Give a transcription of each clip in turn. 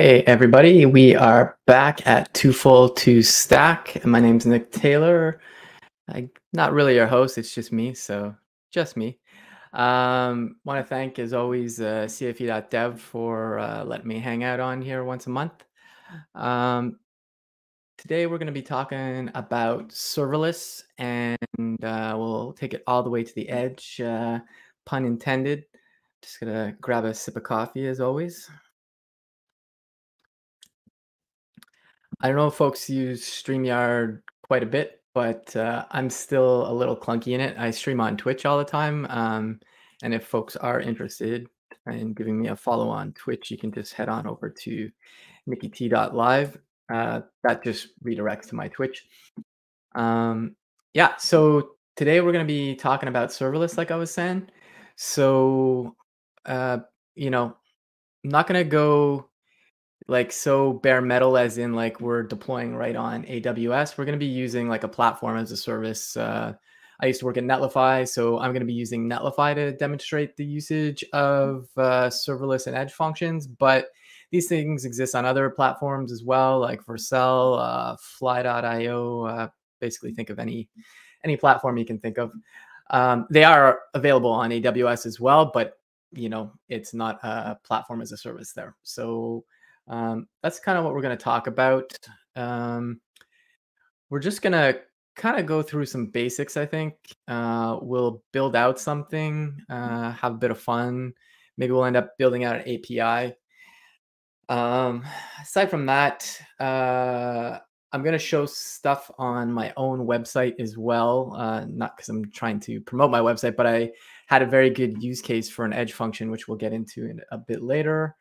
Hey, everybody. We are back at 2 Full 2 Stack. My name's Nick Taylor. I'm not really your host, it's just me. So, just me. Um, want to thank, as always, uh, CFE.dev for uh, letting me hang out on here once a month. Um, today, we're going to be talking about serverless, and uh, we'll take it all the way to the edge, uh, pun intended. Just going to grab a sip of coffee, as always. I don't know if folks use StreamYard quite a bit, but uh, I'm still a little clunky in it. I stream on Twitch all the time. Um, and if folks are interested in giving me a follow on Twitch, you can just head on over to nickyt.live. Uh, that just redirects to my Twitch. Um, yeah, so today we're going to be talking about serverless, like I was saying. So, uh, you know, I'm not going to go like so bare metal as in like we're deploying right on AWS. We're going to be using like a platform as a service. Uh, I used to work at Netlify, so I'm going to be using Netlify to demonstrate the usage of uh, serverless and edge functions. But these things exist on other platforms as well, like Vercel, uh, Fly.io. Uh, basically, think of any any platform you can think of. Um, they are available on AWS as well, but you know it's not a platform as a service there. So um, that's kind of what we're going to talk about. Um, we're just going to kind of go through some basics, I think. Uh, we'll build out something, uh, have a bit of fun. Maybe we'll end up building out an API. Um, aside from that, uh, I'm going to show stuff on my own website as well. Uh, not because I'm trying to promote my website, but I had a very good use case for an edge function, which we'll get into in a bit later.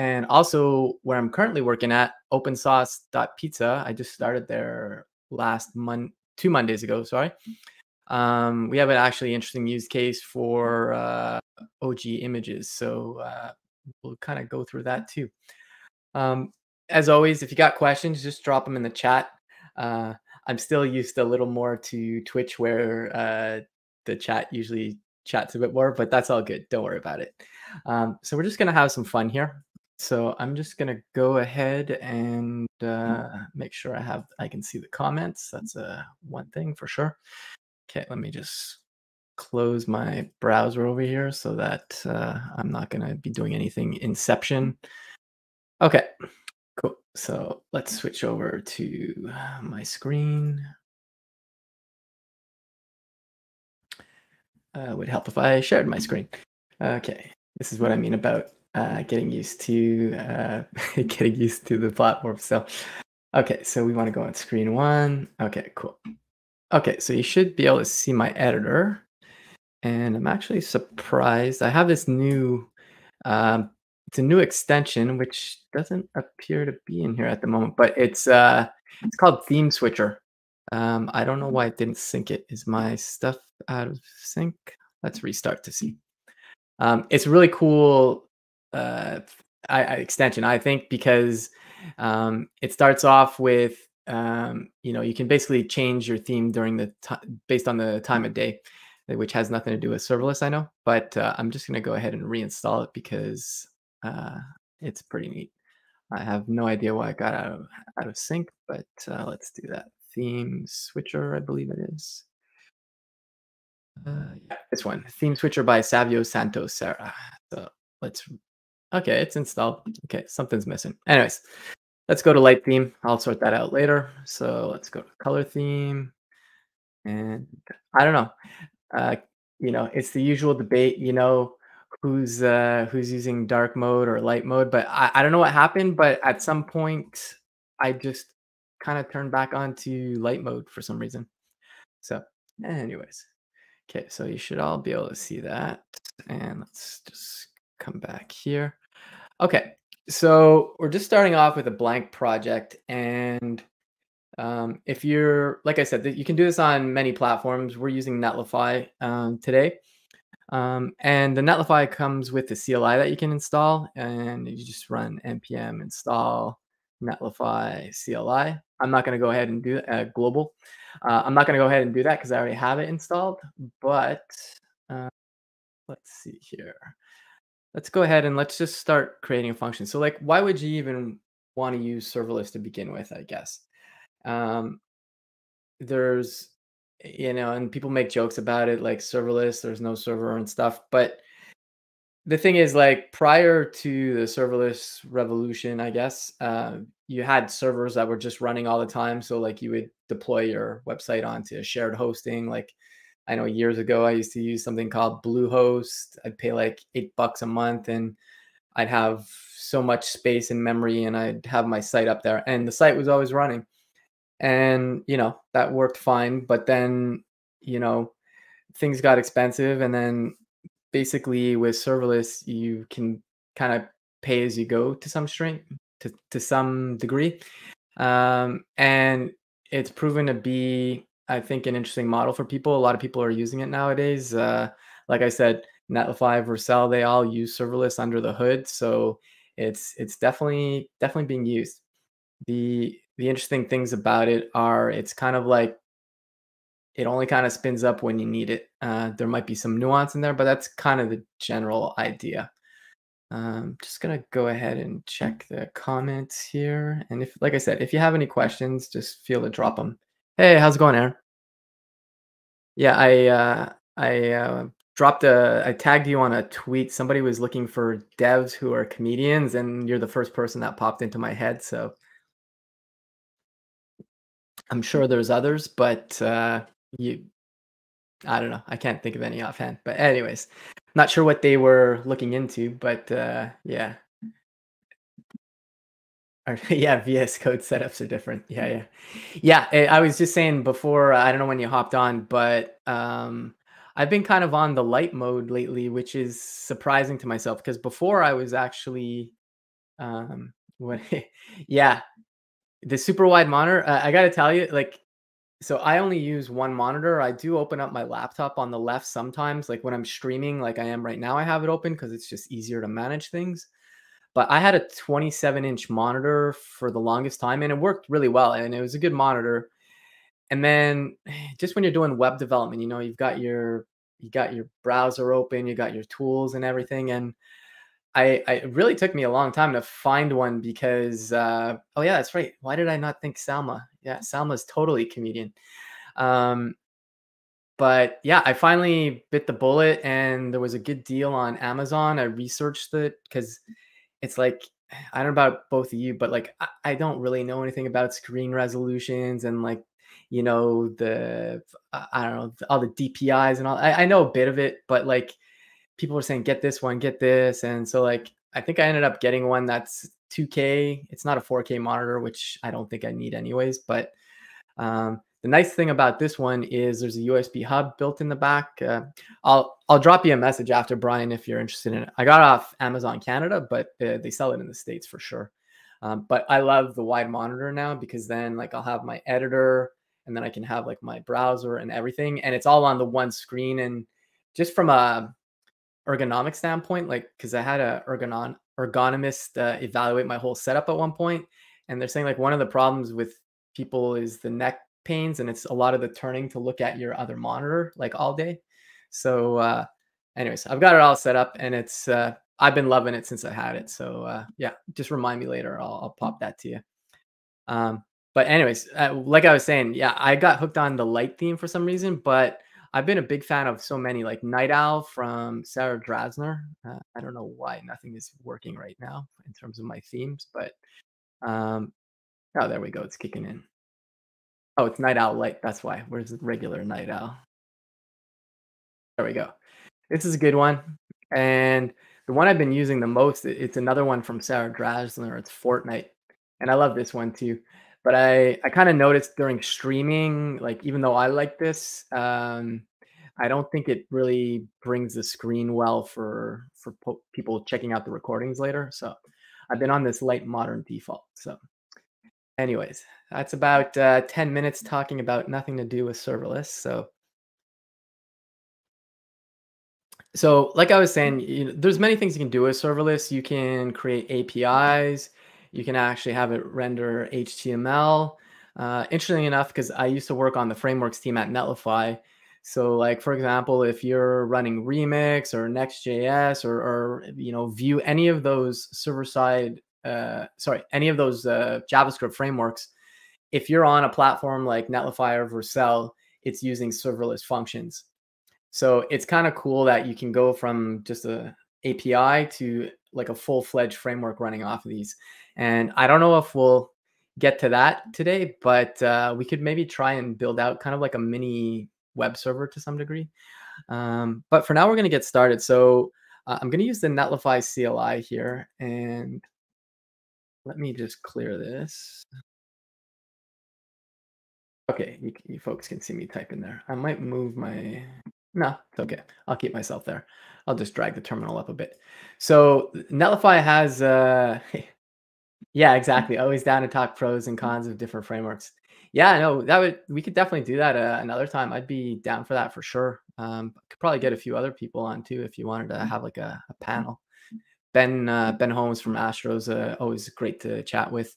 And also where I'm currently working at, opensauced.pizza. I just started there last month, two Mondays ago, sorry. Um, we have an actually interesting use case for uh, OG images. So uh, we'll kind of go through that too. Um, as always, if you got questions, just drop them in the chat. Uh, I'm still used a little more to Twitch where uh, the chat usually chats a bit more, but that's all good. Don't worry about it. Um, so we're just going to have some fun here. So I'm just going to go ahead and uh, make sure I have, I can see the comments. That's uh, one thing for sure. Okay, let me just close my browser over here so that uh, I'm not going to be doing anything inception. Okay, cool. So let's switch over to my screen. Uh, would help if I shared my screen. Okay, this is what I mean about uh, getting used to uh, getting used to the platform. So, okay, so we want to go on screen one. Okay, cool. Okay, so you should be able to see my editor, and I'm actually surprised. I have this new, um, it's a new extension which doesn't appear to be in here at the moment, but it's uh, it's called Theme Switcher. Um, I don't know why it didn't sync it. Is my stuff out of sync? Let's restart to see. Um, it's really cool uh, I, I, extension. I think because um, it starts off with um, you know you can basically change your theme during the based on the time of day, eh, which has nothing to do with serverless. I know, but uh, I'm just going to go ahead and reinstall it because uh, it's pretty neat. I have no idea why I got out of out of sync, but uh, let's do that. Theme switcher, I believe it is. Uh, yeah, this one, theme switcher by Savio Santos Serra. So let's Okay, it's installed. Okay, something's missing. Anyways, let's go to light theme. I'll sort that out later. So let's go to color theme. And I don't know. Uh, you know, it's the usual debate, you know, who's uh who's using dark mode or light mode, but I, I don't know what happened, but at some point I just kind of turned back on to light mode for some reason. So anyways. Okay, so you should all be able to see that. And let's just come back here. Okay, so we're just starting off with a blank project, and um, if you're, like I said, you can do this on many platforms. We're using Netlify um, today, um, and the Netlify comes with the CLI that you can install, and you just run npm install Netlify CLI. I'm not going to go ahead and do uh, global. Uh, I'm not going to go ahead and do that because I already have it installed. But uh, let's see here. Let's go ahead and let's just start creating a function. So like, why would you even want to use serverless to begin with, I guess? Um, there's, you know, and people make jokes about it, like serverless, there's no server and stuff. But the thing is, like, prior to the serverless revolution, I guess, uh, you had servers that were just running all the time. So like, you would deploy your website onto a shared hosting, like I know years ago I used to use something called Bluehost. I'd pay like eight bucks a month and I'd have so much space and memory and I'd have my site up there and the site was always running. And, you know, that worked fine. But then, you know, things got expensive. And then basically with serverless, you can kind of pay as you go to some strength, to, to some degree. Um, and it's proven to be I think, an interesting model for people. A lot of people are using it nowadays. Uh, like I said, Netlify, Vercel, they all use serverless under the hood, so it's it's definitely definitely being used. The the interesting things about it are it's kind of like it only kind of spins up when you need it. Uh, there might be some nuance in there, but that's kind of the general idea. Um, just gonna go ahead and check the comments here, and if, like I said, if you have any questions, just feel to drop them. Hey, how's it going, Aaron? Yeah, I uh, I uh, dropped a I tagged you on a tweet. Somebody was looking for devs who are comedians, and you're the first person that popped into my head. So I'm sure there's others, but uh, you, I don't know. I can't think of any offhand. But anyways, not sure what they were looking into, but uh, yeah, yeah, VS Code setups are different. Yeah, yeah, yeah. Eh, I was just saying before. I don't know when you hopped on, but um, I've been kind of on the light mode lately, which is surprising to myself because before I was actually, um, what? yeah, the super wide monitor. Uh, I got to tell you, like, so I only use one monitor. I do open up my laptop on the left sometimes, like when I'm streaming, like I am right now. I have it open because it's just easier to manage things. But I had a 27 inch monitor for the longest time and it worked really well and it was a good monitor. And then just when you're doing web development, you know, you've got your you got your browser open, you got your tools and everything. And I, I it really took me a long time to find one because uh, oh yeah, that's right. Why did I not think Salma? Yeah, Salma's totally comedian. Um, but yeah, I finally bit the bullet and there was a good deal on Amazon. I researched it because it's like I don't know about both of you, but like I, I don't really know anything about screen resolutions and like you know the I don't know all the DPIs and all. I, I know a bit of it, but like people were saying, get this one, get this, and so like I think I ended up getting one that's 2K. It's not a 4K monitor, which I don't think I need anyways. But um, the nice thing about this one is there's a USB hub built in the back. Uh, I'll I'll drop you a message after Brian if you're interested in it. I got off Amazon Canada, but uh, they sell it in the states for sure. Um, but I love the wide monitor now because then like I'll have my editor and then I can have like my browser and everything, and it's all on the one screen. And just from a ergonomic standpoint, like because I had a ergonom ergonomist uh, evaluate my whole setup at one point, and they're saying like one of the problems with people is the neck pains and it's a lot of the turning to look at your other monitor like all day. So uh anyways, I've got it all set up and it's uh I've been loving it since I had it. So uh yeah, just remind me later. I'll, I'll pop that to you. Um but anyways, uh, like I was saying, yeah, I got hooked on the light theme for some reason, but I've been a big fan of so many like Night Owl from Sarah Drasner. Uh, I don't know why nothing is working right now in terms of my themes, but um oh, there we go. It's kicking in. Oh, it's Night Owl Light. That's why. Where's the regular Night Owl? There we go. This is a good one. And the one I've been using the most, it's another one from Sarah Drasner. It's Fortnite. And I love this one too. But I, I kind of noticed during streaming, like even though I like this, um, I don't think it really brings the screen well for for people checking out the recordings later. So I've been on this light modern default. So anyways, that's about uh, 10 minutes talking about nothing to do with serverless. So, so like I was saying, you know, there's many things you can do with serverless. You can create APIs. You can actually have it render HTML. Uh, interesting enough, because I used to work on the frameworks team at Netlify. So, like for example, if you're running Remix or Next.js or, or you know Vue, any of those server side, uh, sorry, any of those uh, JavaScript frameworks, if you're on a platform like Netlify or Vercel, it's using serverless functions. So it's kind of cool that you can go from just a API to like a full-fledged framework running off of these. And I don't know if we'll get to that today, but uh, we could maybe try and build out kind of like a mini web server to some degree. Um, but for now, we're going to get started. So uh, I'm going to use the Netlify CLI here. And let me just clear this. Okay, you, you folks can see me type in there. I might move my no, it's okay. I'll keep myself there. I'll just drag the terminal up a bit. So Netlify has, uh, yeah, exactly. Always down to talk pros and cons of different frameworks. Yeah, no, that would we could definitely do that uh, another time. I'd be down for that for sure. Um, could probably get a few other people on too if you wanted to have like a, a panel. Ben uh, Ben Holmes from Astros, uh, always great to chat with.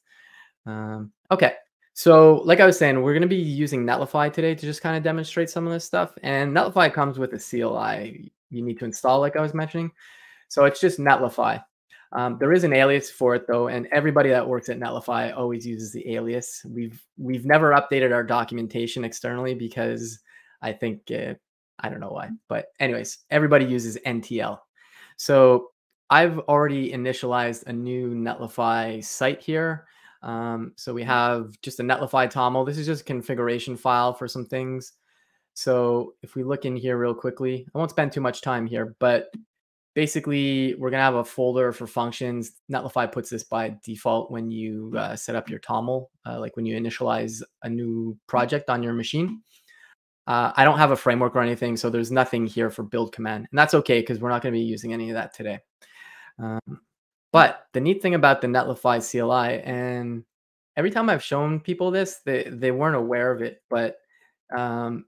Um, okay, so, like I was saying, we're going to be using Netlify today to just kind of demonstrate some of this stuff. And Netlify comes with a CLI you need to install, like I was mentioning. So it's just Netlify. Um, there is an alias for it though, and everybody that works at Netlify always uses the alias. We've we've never updated our documentation externally because I think uh, I don't know why, but anyways, everybody uses NTL. So I've already initialized a new Netlify site here. Um, so we have just a netlify toml. This is just a configuration file for some things. So if we look in here real quickly, I won't spend too much time here, but basically we're gonna have a folder for functions. Netlify puts this by default when you uh, set up your toml, uh, like when you initialize a new project on your machine. Uh, I don't have a framework or anything, so there's nothing here for build command, and that's okay because we're not going to be using any of that today. Um, but the neat thing about the Netlify CLI, and every time I've shown people this, they they weren't aware of it. But um,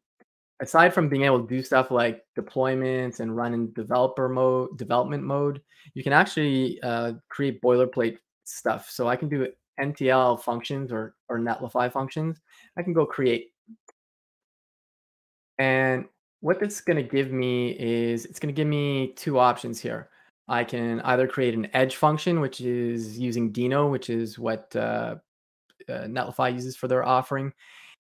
aside from being able to do stuff like deployments and run in developer mode, development mode, you can actually uh, create boilerplate stuff. So I can do NTL functions or or Netlify functions. I can go create, and what it's going to give me is it's going to give me two options here. I can either create an edge function, which is using Deno, which is what uh, uh, Netlify uses for their offering.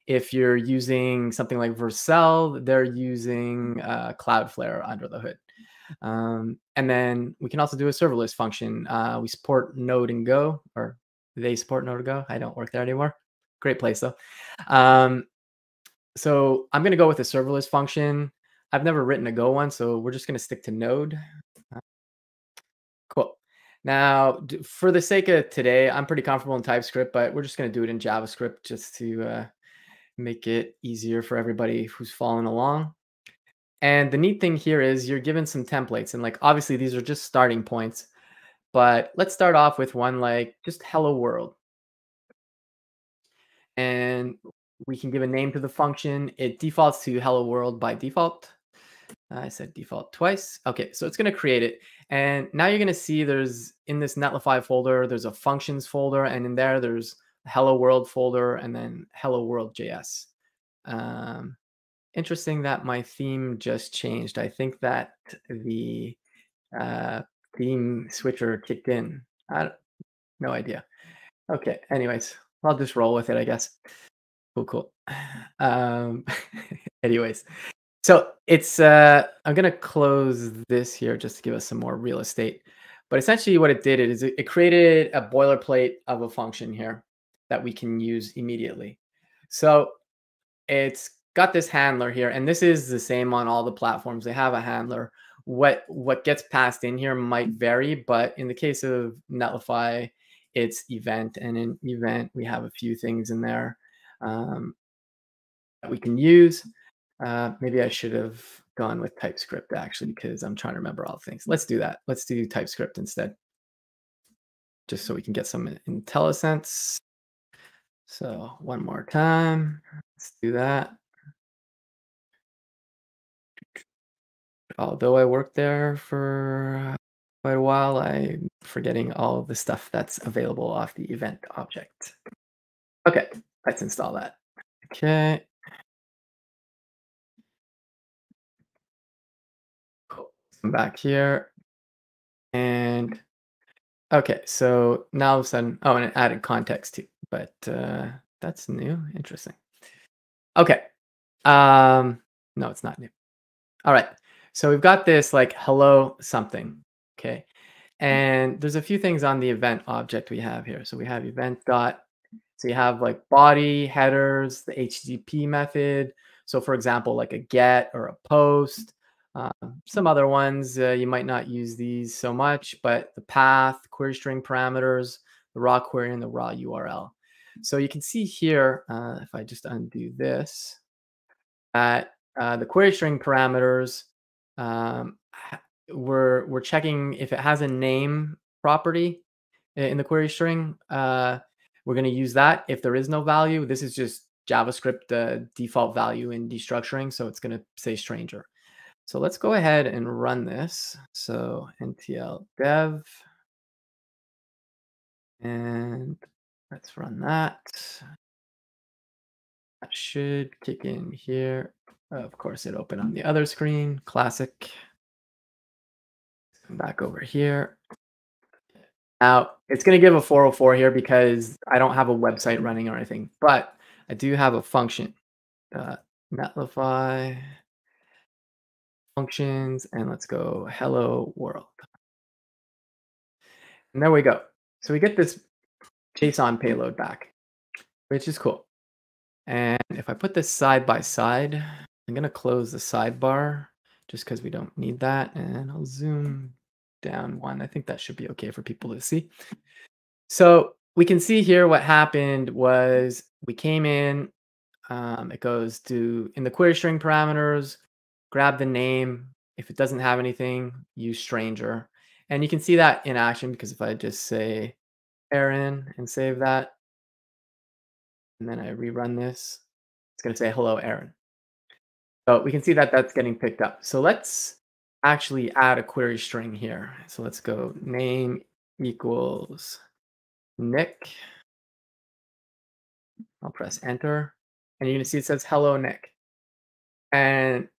If you're using something like Vercel, they're using uh, Cloudflare under the hood. Um, and then we can also do a serverless function. Uh, we support Node and Go, or they support Node and Go. I don't work there anymore. Great place though. Um, so I'm going to go with a serverless function. I've never written a Go one, so we're just going to stick to Node. Now, for the sake of today, I'm pretty comfortable in TypeScript, but we're just going to do it in JavaScript just to uh, make it easier for everybody who's following along. And the neat thing here is you're given some templates. And like, obviously, these are just starting points. But let's start off with one like just hello world. And we can give a name to the function. It defaults to hello world by default. I said default twice. Okay, so it's going to create it. And now you're going to see there's in this Netlify folder, there's a functions folder, and in there there's hello world folder and then hello world JS. Um, interesting that my theme just changed. I think that the uh, theme switcher kicked in. I no idea. Okay, anyways, I'll just roll with it, I guess. Cool, cool. Um, anyways, so it's uh, I'm gonna close this here just to give us some more real estate. But essentially, what it did is it, created a boilerplate of a function here that we can use immediately. So it's got this handler here, and this is the same on all the platforms. They have a handler. What what gets passed in here might vary, but in the case of Netlify, it's event, and in event we have a few things in there um, that we can use. Uh, maybe I should have gone with TypeScript actually, because I'm trying to remember all things. Let's do that. Let's do TypeScript instead, just so we can get some IntelliSense. So one more time, let's do that. Although I worked there for quite a while, I'm forgetting all the stuff that's available off the event object. Okay, let's install that. Okay. Come back here. And okay, so now all of a sudden, oh, and it added context too, but uh, that's new. Interesting. Okay. Um, no, it's not new. All right. So we've got this like hello something. Okay. And there's a few things on the event object we have here. So we have event dot. So you have like body headers, the HTTP method. So for example, like a get or a post. Uh, some other ones uh, you might not use these so much, but the path, query string parameters, the raw query, and the raw URL. So you can see here, uh, if I just undo this, that uh, the query string parameters, um, we're, we're checking if it has a name property in the query string. Uh, we're going to use that. If there is no value, this is just JavaScript default value in destructuring. So it's going to say stranger. So let's go ahead and run this. So NTL dev. And let's run that. That should kick in here. Of course, it opened on the other screen. Classic. Come back over here. Now, it's going to give a 404 here because I don't have a website running or anything, but I do have a function. Uh, netlify functions, and let's go hello world. And there we go. So we get this JSON payload back, which is cool. And if I put this side by side, I'm going to close the sidebar just because we don't need that. And I'll zoom down one. I think that should be okay for people to see. So we can see here what happened was we came in, um, it goes to in the query string parameters, grab the name. If it doesn't have anything, use stranger. And you can see that in action because if I just say Aaron and save that, and then I rerun this, it's going to say hello, Aaron. So we can see that that's getting picked up. So let's actually add a query string here. So let's go name equals Nick. I'll press enter. And you're going to see it says hello, Nick. And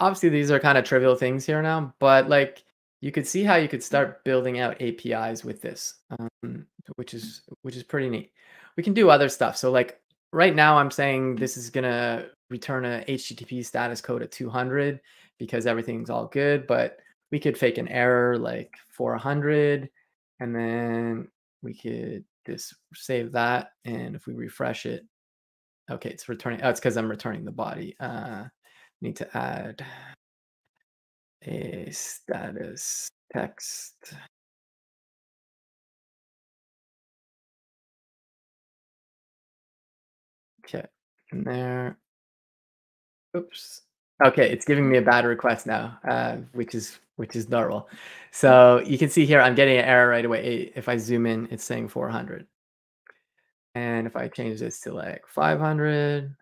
obviously these are kind of trivial things here now, but like you could see how you could start building out APIs with this, um, which is which is pretty neat. We can do other stuff. So like right now I'm saying this is going to return a HTTP status code at 200 because everything's all good, but we could fake an error like 400 and then we could just save that. And if we refresh it, okay, it's returning. Oh, it's because I'm returning the body. Uh, need to add a status text. Okay, in there. Oops. Okay, it's giving me a bad request now, uh, which is which is normal. So you can see here, I'm getting an error right away. If I zoom in, it's saying 400. And if I change this to like 500,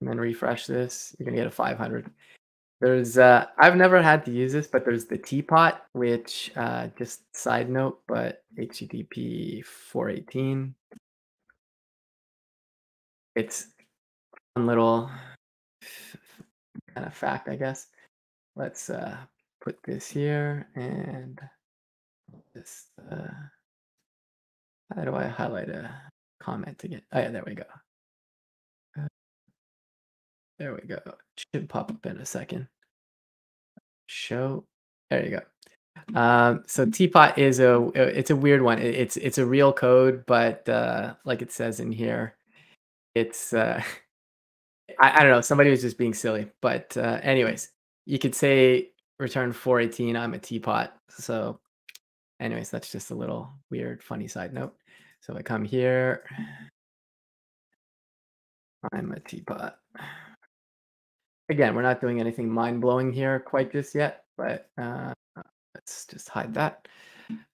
and then refresh this, you're gonna get a 500. There's, uh, I've never had to use this, but there's the teapot, which, uh, just side note, but HTTP 418. It's a little kind of fact, I guess. Let's uh, put this here and just, uh, how do I highlight a comment again? Oh yeah, there we go. There we go. Should pop up in a second. Show. There you go. Um, so Teapot is a uh, it's a weird one. It's it's a real code, but uh, like it says in here, it's uh, I, I don't know. Somebody was just being silly, but uh, anyways, you could say return 418. I'm a teapot. So, anyways, that's just a little weird, funny side note. So I come here. I'm a teapot again, we're not doing anything mind blowing here quite just yet, but uh, let's just hide that.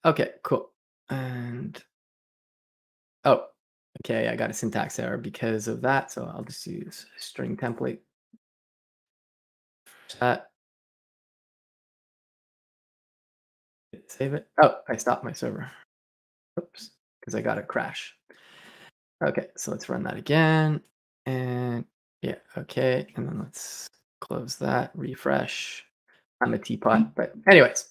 Okay, cool. And oh, okay, I got a syntax error because of that. So I'll just use string template. That. Save it. Oh, I stopped my server. Oops, because I got a crash. Okay, so let's run that again. And yeah, okay. And then let's Close that, refresh. I'm a teapot, but anyways.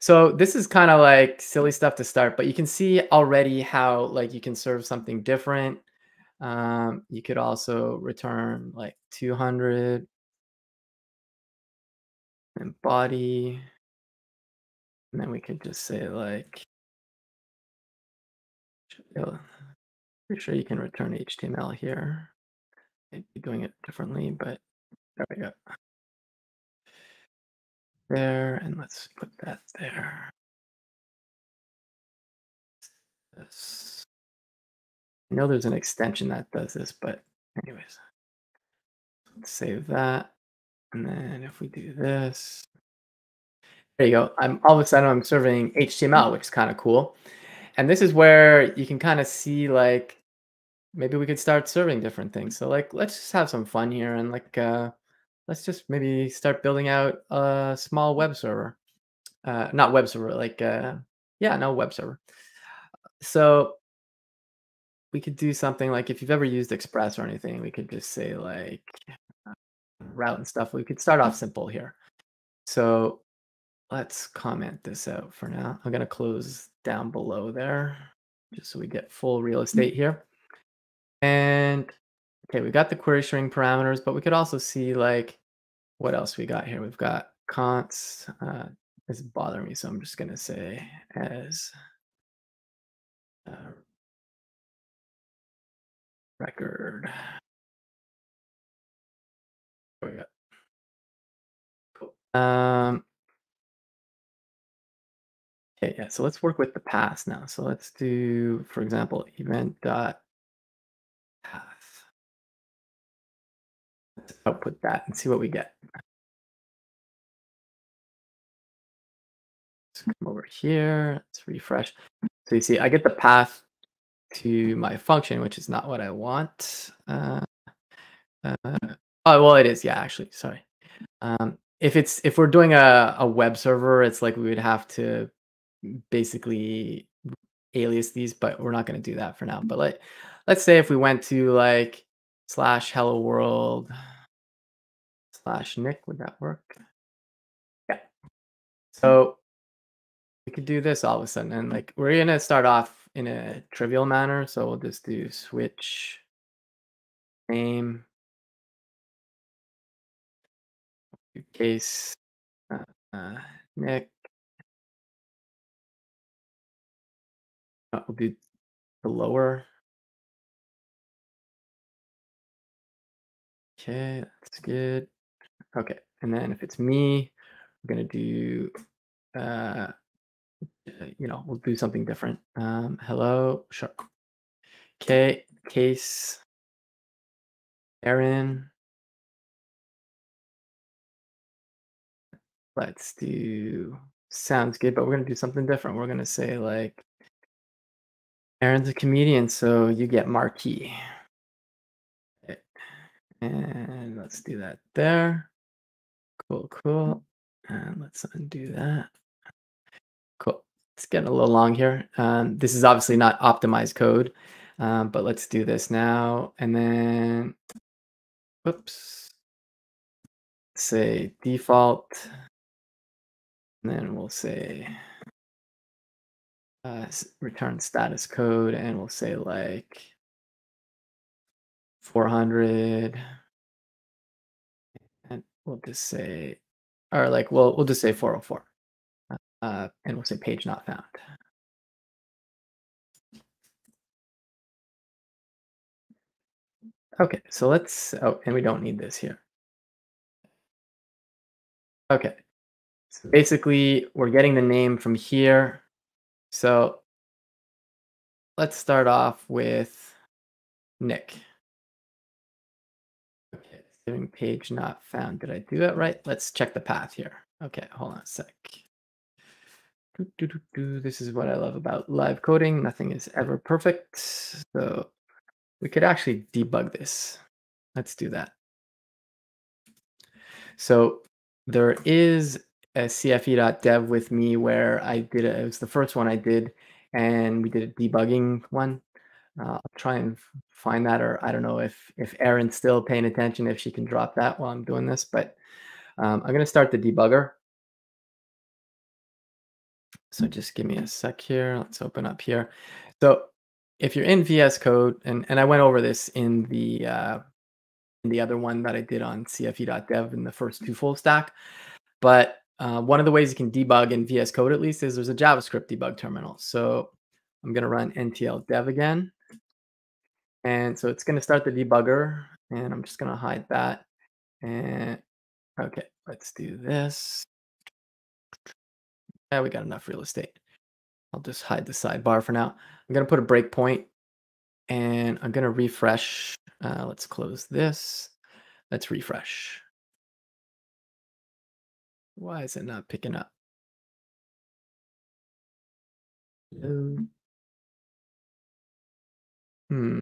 So this is kind of like silly stuff to start, but you can see already how like you can serve something different. Um, you could also return like 200 and body. And then we could just say like, pretty sure you can return HTML here. Maybe doing it differently, but there we go. There, and let's put that there. This. I know there's an extension that does this, but anyways, let's save that. And then if we do this, there you go. I'm all of a sudden I'm serving HTML, which is kind of cool. And this is where you can kind of see like maybe we could start serving different things. So like let's just have some fun here and like uh let's just maybe start building out a small web server. Uh not web server, like uh yeah, no web server. So we could do something like if you've ever used Express or anything, we could just say like route and stuff. We could start off simple here. So let's comment this out for now. I'm going to close down below there just so we get full real estate here. And okay, we got the query string parameters, but we could also see like what else we got here. We've got const. Uh, this is bothering me, so I'm just going to say as uh, record. What we got? Cool. Um, okay, yeah, so let's work with the past now. So let's do, for example, event dot Let's output that and see what we get. Let's come over here. Let's refresh. So you see, I get the path to my function, which is not what I want. Uh, uh, oh, well, it is. Yeah, actually, sorry. Um, if it's if we're doing a, a web server, it's like we would have to basically alias these, but we're not going to do that for now. But like, let's say if we went to like slash hello world slash Nick, would that work? Yeah. So we could do this all of a sudden, and like we're gonna start off in a trivial manner. So we'll just do switch name case uh, uh, Nick. Uh, we'll do the lower. Okay, that's good. Okay, and then if it's me, we're gonna do uh, uh, you know, we'll do something different. Um, hello, sure. Okay, case, Aaron. Let's do, sounds good, but we're to do something different. We're to say like, Aaron's a comedian, so you get marquee. And let's do that there. Cool, cool. And let's undo that. Cool. It's getting a little long here. Um, this is obviously not optimized code, um, but let's do this now. And then, whoops, say default. And then we'll say uh, return status code, and we'll say like 400. We'll just say, or like, we'll, we'll just say 404 uh, and we'll say page not found. Okay, so let's, oh, and we don't need this here. Okay, so basically we're getting the name from here. So let's start off with Nick. Giving page not found. Did I do that right? Let's check the path here. Okay, hold on a sec. Do, do, do, do. This is what I love about live coding. Nothing is ever perfect. So we could actually debug this. Let's do that. So there is a cfe.dev with me where I did it. It was the first one I did, and we did a debugging one. I'll try and find that, or I don't know if if Erin's still paying attention, if she can drop that while I'm doing this. But um, I'm gonna start the debugger. So just give me a sec here. Let's open up here. So if you're in VS Code, and and I went over this in the uh, in the other one that I did on CFE.dev in the first two full stack, but uh, one of the ways you can debug in VS Code at least is there's a JavaScript debug terminal. So I'm gonna run NTL dev again. And so it's gonna start the debugger and I'm just gonna hide that. And okay, let's do this. Yeah, we got enough real estate. I'll just hide the sidebar for now. I'm gonna put a breakpoint and I'm gonna refresh. Uh, let's close this. Let's refresh. Why is it not picking up? Hello? Hmm.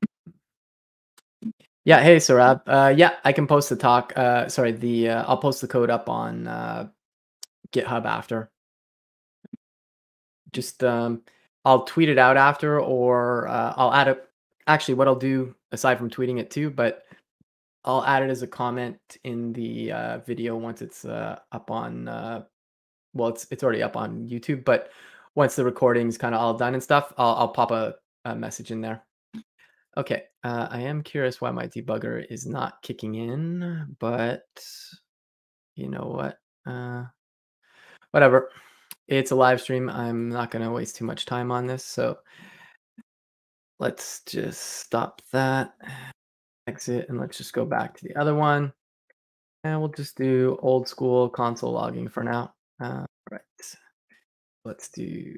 Yeah, hey Sarab. Uh, yeah, I can post the talk. Uh, sorry, the uh, I'll post the code up on uh, GitHub after. Just um, I'll tweet it out after, or uh, I'll add it. Actually, what I'll do aside from tweeting it too, but I'll add it as a comment in the uh, video once it's uh, up on. Uh, well, it's it's already up on YouTube, but once the recording's kind of all done and stuff, I'll I'll pop a, a message in there. Okay, uh, I am curious why my debugger is not kicking in, but you know what? Uh, whatever. It's a live stream. I'm not going to waste too much time on this, so let's just stop that, exit, and let's just go back to the other one. And we'll just do old school console logging for now. Uh, right. Let's do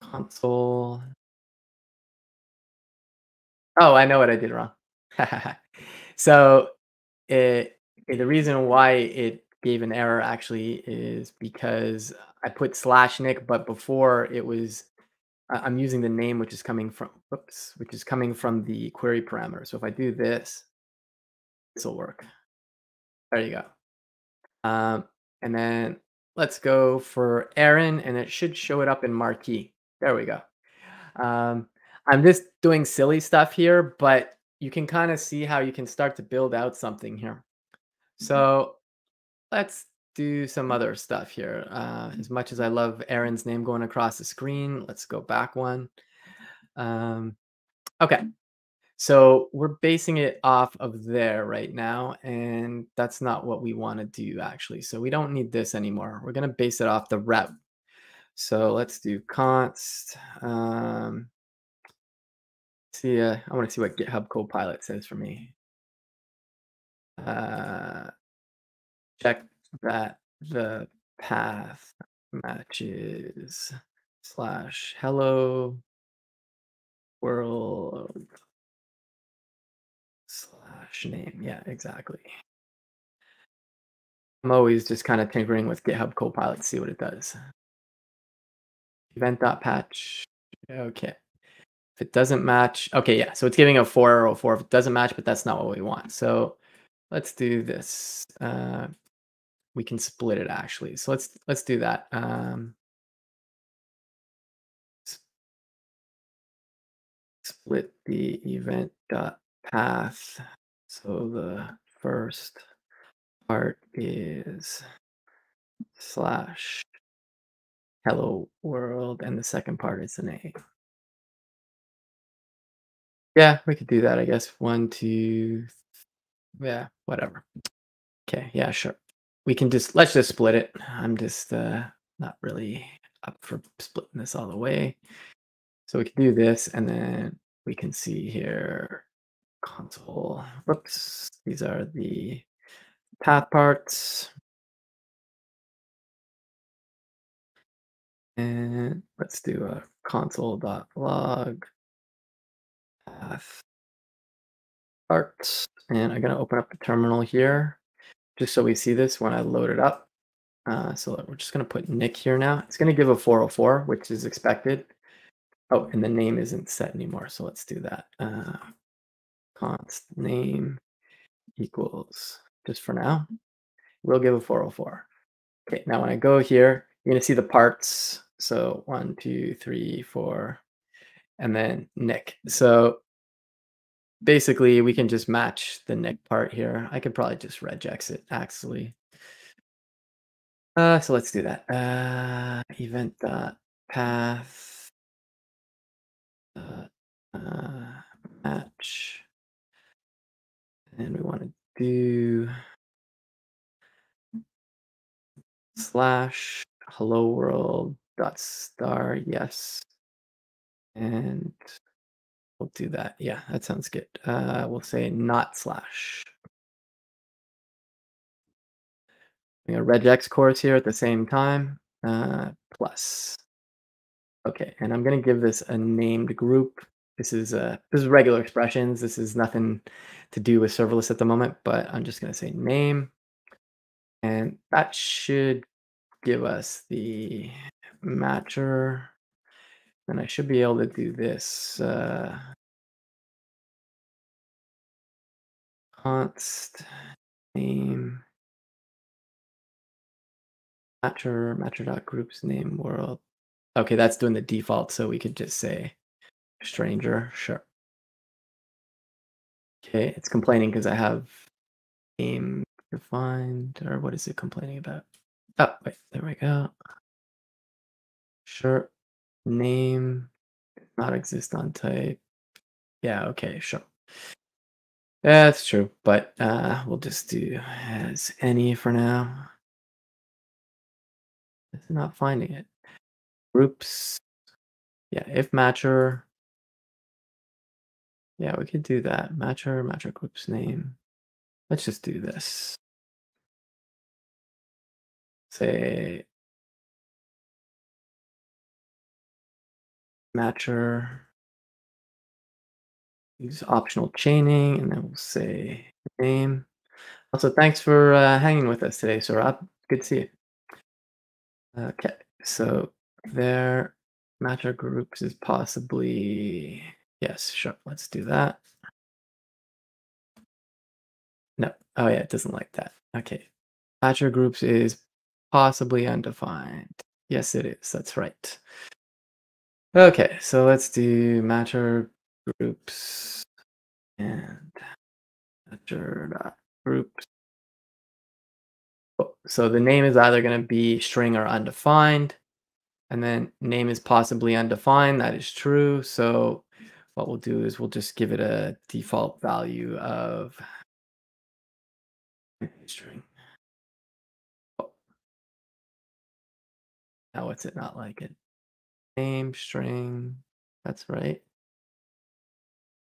console Oh, I know what I did wrong. so it, it- the reason why it gave an error actually is because I put slash nick, but before it was I'm using the name which is coming from oops, which is coming from the query parameter. So if I do this, this will work. There you go. Um, and then let's go for Aaron, and it should show it up in marquee. There we go. Um, I'm just doing silly stuff here, but you can kind of see how you can start to build out something here. So let's do some other stuff here. Uh, as much as I love Aaron's name going across the screen, let's go back one. Um, okay. So we're basing it off of there right now, and that's not what we want to do actually. So we don't need this anymore. We're going to base it off the route. So let's do const. Um, see, uh, I want to see what GitHub Copilot says for me. Uh, check that the path matches slash hello world slash name. Yeah, exactly. I'm always just kind of tinkering with GitHub Copilot to see what it does. Event.path. Okay. If it doesn't match, okay, yeah. So it's giving a 404 if it doesn't match, but that's not what we want. So let's do this. Uh, we can split it actually. So let's let's do that. Um, split the event dot path. So the first part is slash hello world, and the second part is an A. Yeah, we could do that, I guess. One, two, yeah, whatever. Okay, yeah, sure. We can just let's just split it. I'm just uh not really up for splitting this all the way. So we can do this and then we can see here console. Whoops, these are the path parts. And let's do a console.log path parts. And I'm going to open up the terminal here just so we see this when I load it up. Uh, so we're just going to put Nick here now. It's going to give a 404, which is expected. Oh, and the name isn't set anymore. So let's do that. Uh, const name equals, just for now, we'll give a 404. Okay, now when I go here, you're going to see the parts. So one, two, three, four, and then Nick. So basically we can just match the Nick part here. I could probably just regex it actually. Uh, so let's do that. Uh, event dot path uh, uh, match, and we want to do slash hello world dot star yes, and we'll do that. Yeah, that sounds good. Uh, we'll say not slash. We got regex course here at the same time, uh, plus. Okay, and I'm gonna give this a named group. This is uh, this is regular expressions. This is nothing to do with serverless at the moment, but I'm just gonna say name. And that should give us the matcher. And I should be able to do this. Uh, const name matcher matcher dot groups name world. Okay, that's doing the default, so we could just say stranger. Sure. Okay, it's complaining because I have name defined, or what is it complaining about? Oh, wait, there we go. Sure. Name not exist on type. Yeah, okay, sure. That's true, but uh, we'll just do as any for now. It's not finding it. Groups. Yeah, if matcher. Yeah, we could do that. Matcher, matcher group's name. Let's just do this. Say matcher. Use optional chaining, and then we'll say name. Also, thanks for uh, hanging with us today, Saurabh. Good to see you. Okay, so their matcher groups is possibly yes, sure. Let's do that. No, oh yeah, it doesn't like that. Okay, matcher groups is possibly undefined. Yes, it is. That's right. Okay, so let's do matcher groups and matcher groups. So the name is either going to be string or undefined. And then name is possibly undefined. That is true. So what we'll do is we'll just give it a default value of string. Oh. Now what's it not like it? Name string. That's right.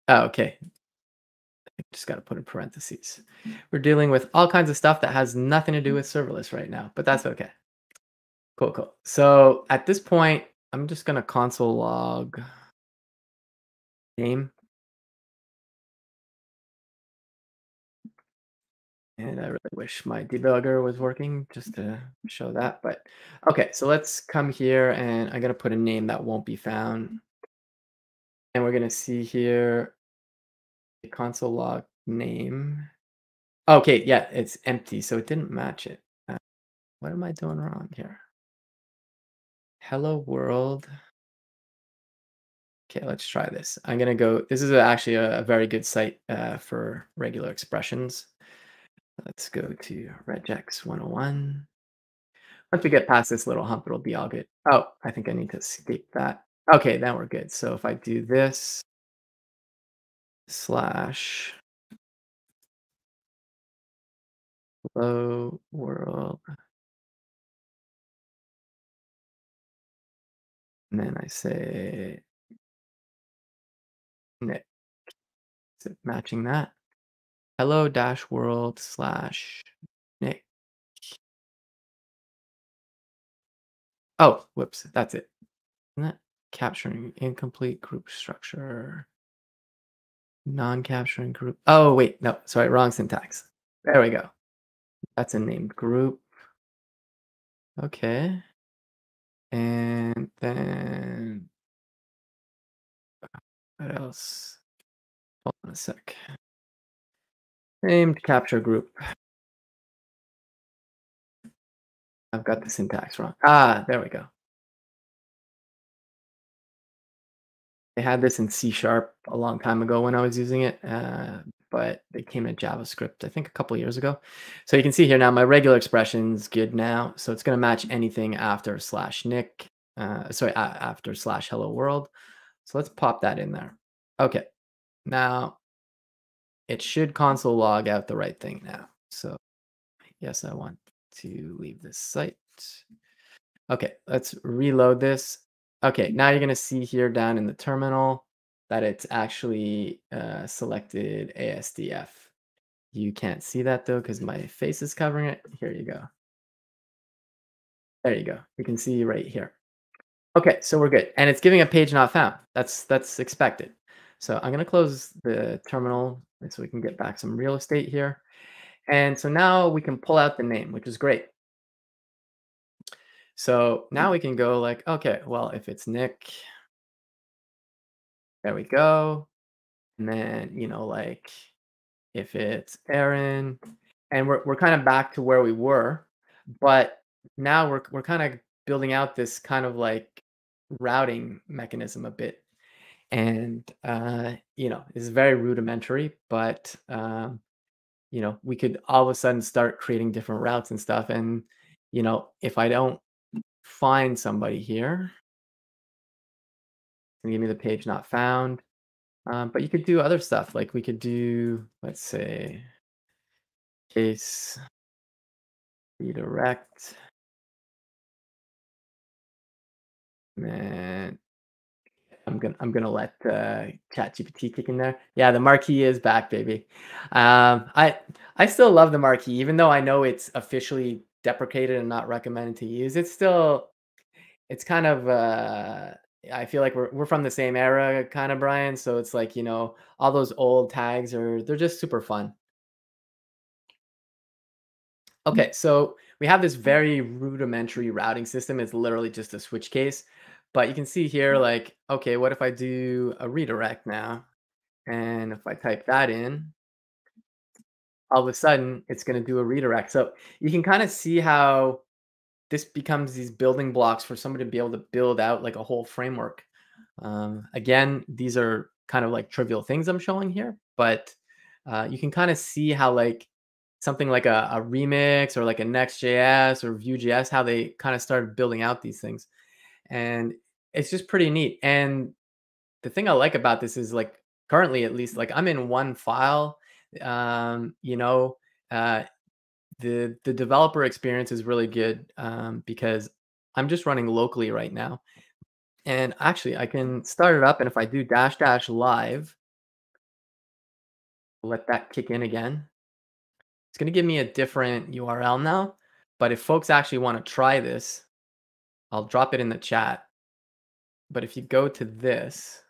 Oh, okay. I just got to put in parentheses. We're dealing with all kinds of stuff that has nothing to do with serverless right now, but that's okay. Cool, cool. So at this point, I'm just going to console log name. And I really wish my debugger was working just to show that. But okay, so let's come here and I'm going to put a name that won't be found. And we're going to see here the console log name. Okay, yeah, it's empty, so it didn't match it. Uh, what am I doing wrong here? Hello world. Okay, let's try this. I'm gonna go. This is actually a, a very good site uh, for regular expressions. Let's go to regex 101. Once we get past this little hump, it'll be all good. Oh, I think I need to escape that. Okay, then we're good. So if I do this, slash hello world. And then I say Nick. Is it matching that? Hello dash world slash Nick. Oh, whoops, that's it. Isn't that capturing incomplete group structure? Non-capturing group. Oh, wait, no, sorry, wrong syntax. There we go. That's a named group. Okay. And then what else? Hold on a sec. Named capture group. I've got the syntax wrong. Ah, there we go. They had this in C sharp a long time ago when I was using it, uh, but they came in JavaScript, I think a couple years ago. So you can see here now my regular expression's good now. So it's going to match anything after slash Nick, uh, sorry, after slash hello world. So let's pop that in there. Okay, now it should console log out the right thing now. So yes, I want to leave this site. Okay, let's reload this. Okay, now you're going to see here down in the terminal that it's actually uh, selected ASDF. You can't see that though because my face is covering it. Here you go. There you go. You can see right here. Okay, so we're good. And it's giving a page not found. That's that's expected. So I'm going to close the terminal so we can get back some real estate here. And so now we can pull out the name, which is great. So hmm. now we can go like, okay, well, if it's Nick, there we go. And then, you know, like if it's Aaron, and we're, we're kind of back to where we were, but now we're, we're kind of building out this kind of like routing mechanism a bit. And, uh, you know, it's very rudimentary, but, um, you know, we could all of a sudden start creating different routes and stuff. And, you know, if I don't find somebody here, and give me the page not found. Um, but you could do other stuff. Like we could do, let's say, case redirect. And I'm gonna I'm gonna let uh, ChatGPT kick in there. Yeah, the marquee is back, baby. Um, I I still love the marquee, even though I know it's officially deprecated and not recommended to use. It's still it's kind of uh, I feel like we're we're from the same era, kind of Brian. So it's like you know all those old tags are they're just super fun. Okay, so we have this very rudimentary routing system. It's literally just a switch case. But you can see here, like, okay, what if I do a redirect now? And if I type that in, all of a sudden it's going to do a redirect. So you can kind of see how this becomes these building blocks for somebody to be able to build out like a whole framework. Um, again, these are kind of like trivial things I'm showing here, but uh, you can kind of see how like something like a, a remix or like a Next.js or Vue.js, how they kind of started building out these things. And it's just pretty neat. And the thing I like about this is like currently at least like I'm in one file, um, you know, uh, the the developer experience is really good um, because I'm just running locally right now. And actually, I can start it up, and if I do dash dash live, let that kick in again. It's going to give me a different URL now. But if folks actually want to try this, I'll drop it in the chat. But if you go to this,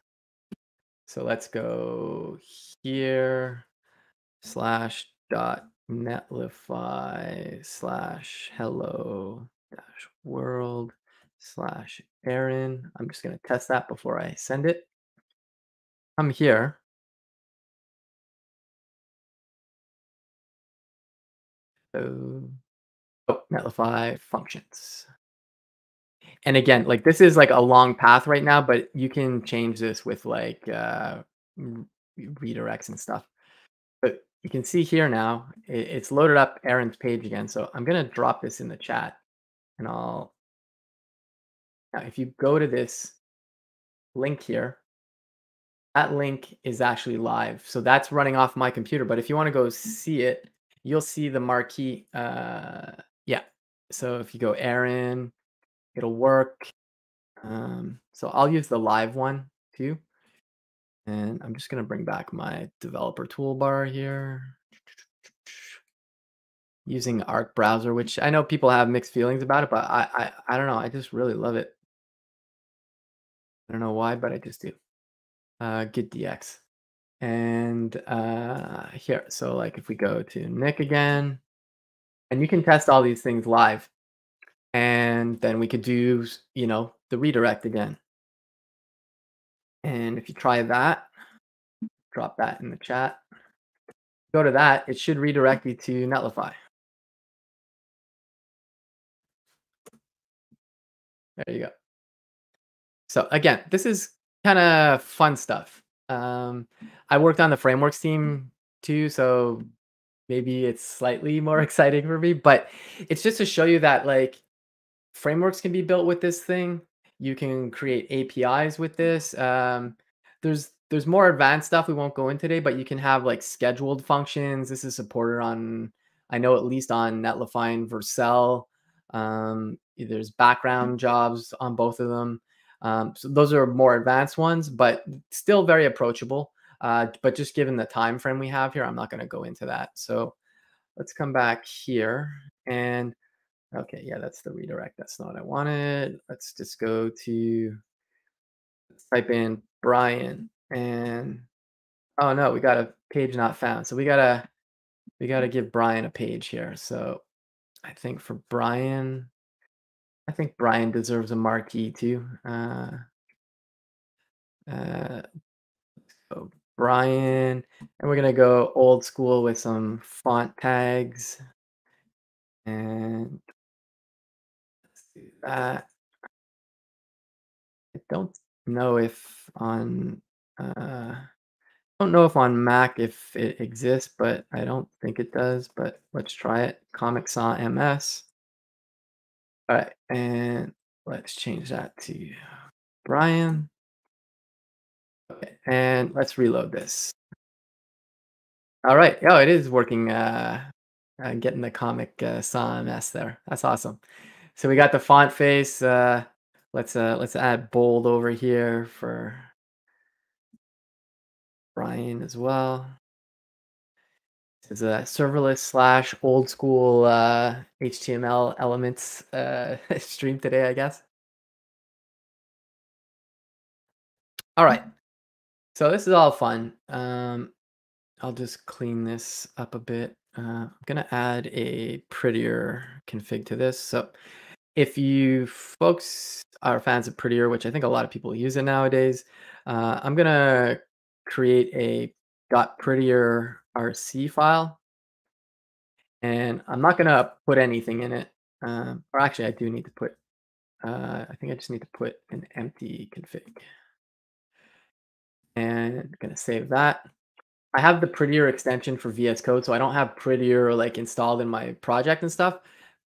so let's go here slash dot netlify slash hello dash world slash Aaron. I'm just going to test that before I send it. I'm here. So, oh, Netlify functions. And again, like this is like a long path right now, but you can change this with like uh, redirects and stuff. But you can see here now, it's loaded up Aaron's page again. So I'm going to drop this in the chat and I'll, now if you go to this link here, that link is actually live. So that's running off my computer. But if you want to go see it, you'll see the marquee. Uh, yeah. So if you go Aaron, it'll work. Um, so I'll use the live one too. And I'm just going to bring back my developer toolbar here. Using Arc browser, which I know people have mixed feelings about it, but I, I, I don't know. I just really love it. I don't know why, but I just do. Uh, Git DX. And uh, here, so like if we go to Nick again, and you can test all these things live. And then we could do, you know, the redirect again. And if you try that, drop that in the chat. Go to that, it should redirect you to Netlify. There you go. So again, this is kind of fun stuff. Um, I worked on the frameworks team too, so maybe it's slightly more exciting for me, but it's just to show you that like frameworks can be built with this thing. You can create APIs with this. Um, there's there's more advanced stuff we won't go into today, but you can have like scheduled functions. This is supported on, I know at least on Netlify and Vercel. Um, there's background jobs on both of them. Um, so those are more advanced ones, but still very approachable. Uh, but just given the time frame we have here, I'm not going to go into that. So let's come back here and okay, yeah, that's the redirect. That's not what I wanted. Let's just go to let's type in Brian and oh no, we got a page not found. So we gotta we gotta give Brian a page here. So I think for Brian, I think Brian deserves a marquee too. Uh, uh, so Brian, and we're gonna go old school with some font tags. And that. I don't know if on uh, don't know if on Mac if it exists, but I don't think it does. But let's try it. Comic Sans MS. All right, and let's change that to Brian. Okay, and let's reload this. All right. Oh, it is working. Uh, uh getting the Comic uh, Sans MS there. That's awesome. So we got the font face. Uh, let's uh, let's add bold over here for Brian as well. This is a serverless slash old school uh, HTML elements uh, stream today, I guess. All right. So this is all fun. Um, I'll just clean this up a bit. Uh, I'm going to add a prettier config to this. So if you folks are fans of Prettier, which I think a lot of people use it nowadays, uh, I'm to create a .prettier RC file. And I'm not to put anything in it. Um, or actually, I do need to put, uh, I think I just need to put an empty config. And I'm to save that. I have the Prettier extension for VS Code, so I don't have Prettier like installed in my project and stuff.